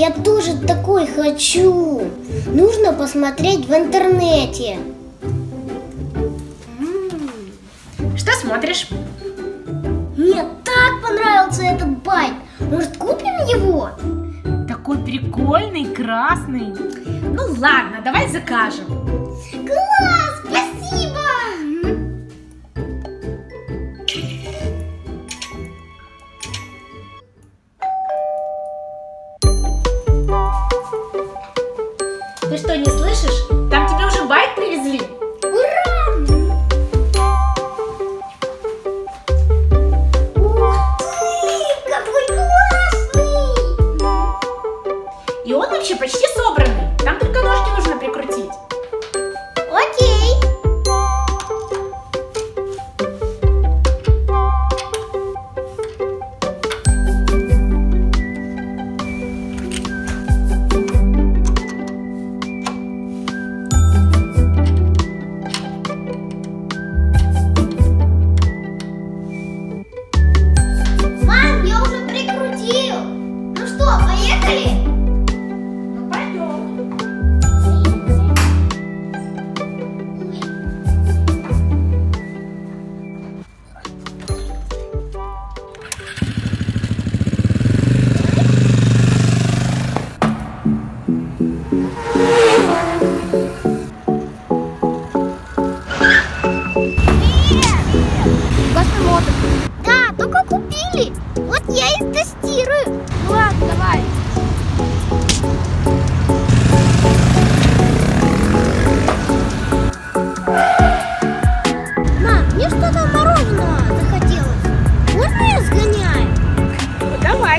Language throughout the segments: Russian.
я тоже такой хочу. Нужно посмотреть в интернете. Что смотришь? Мне так понравился этот байк. Может, купим его? Такой прикольный, красный. Ну ладно, давай закажем. Класс, Ты что, не слышишь? Там тебе уже байк привезли. Ура! Ух ты, какой классный! И он вообще почти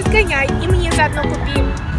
Сгоняй. И мне заодно купи.